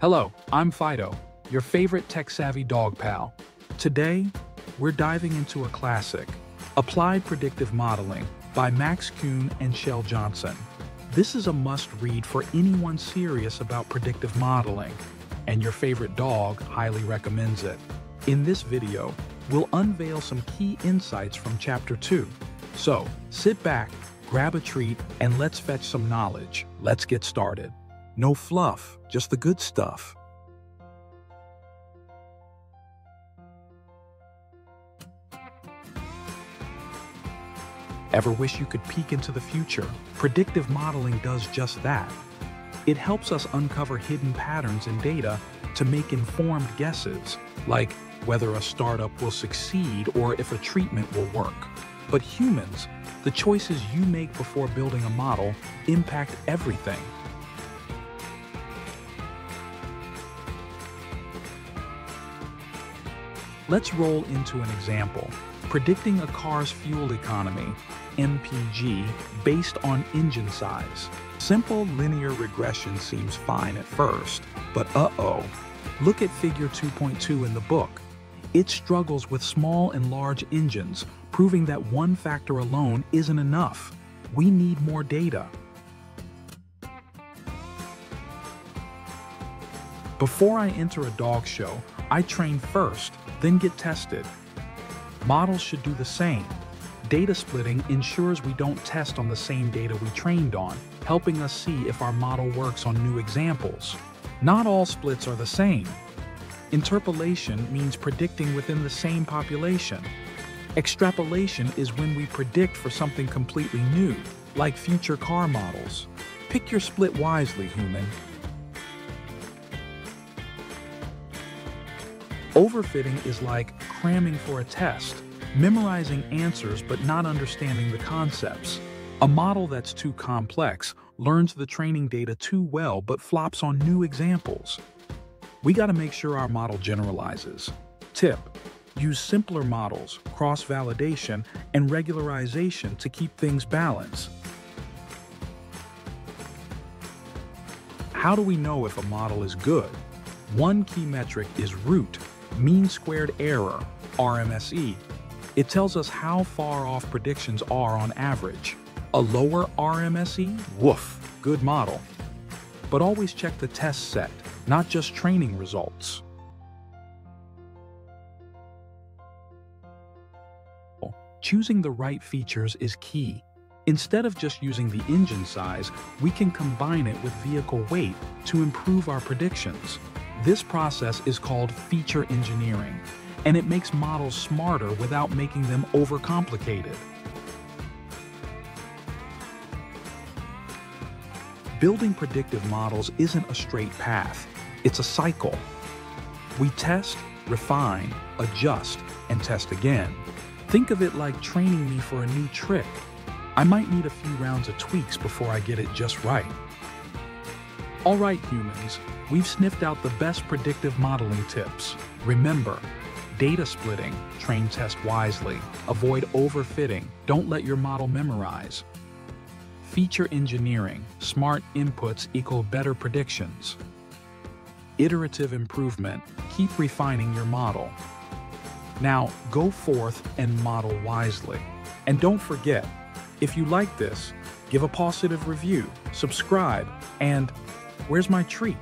Hello, I'm Fido, your favorite tech-savvy dog pal. Today, we're diving into a classic, Applied Predictive Modeling by Max Kuhn and Kjell Johnson. This is a must-read for anyone serious about predictive modeling, and your favorite dog highly recommends it. In this video, we'll unveil some key insights from Chapter 2. So, sit back, grab a treat, and let's fetch some knowledge. Let's get started. No fluff, just the good stuff. Ever wish you could peek into the future? Predictive modeling does just that. It helps us uncover hidden patterns in data to make informed guesses, like whether a startup will succeed or if a treatment will work. But humans, the choices you make before building a model impact everything. Let's roll into an example. Predicting a car's fuel economy, MPG, based on engine size. Simple linear regression seems fine at first, but uh-oh. Look at figure 2.2 in the book. It struggles with small and large engines, proving that one factor alone isn't enough. We need more data. Before I enter a dog show, I train first, then get tested. Models should do the same. Data splitting ensures we don't test on the same data we trained on, helping us see if our model works on new examples. Not all splits are the same. Interpolation means predicting within the same population. Extrapolation is when we predict for something completely new, like future car models. Pick your split wisely, human. Overfitting is like cramming for a test, memorizing answers but not understanding the concepts. A model that's too complex learns the training data too well but flops on new examples. We got to make sure our model generalizes. Tip, use simpler models, cross-validation, and regularization to keep things balanced. How do we know if a model is good? One key metric is root, mean squared error, RMSE. It tells us how far off predictions are on average. A lower RMSE? Woof, good model. But always check the test set, not just training results. Choosing the right features is key. Instead of just using the engine size, we can combine it with vehicle weight to improve our predictions. This process is called feature engineering, and it makes models smarter without making them overcomplicated. Building predictive models isn't a straight path, it's a cycle. We test, refine, adjust, and test again. Think of it like training me for a new trick. I might need a few rounds of tweaks before I get it just right. All right, humans, we've sniffed out the best predictive modeling tips. Remember, data splitting, train test wisely, avoid overfitting, don't let your model memorize. Feature engineering, smart inputs equal better predictions. Iterative improvement, keep refining your model. Now, go forth and model wisely. And don't forget, if you like this, give a positive review, subscribe, and where's my treat?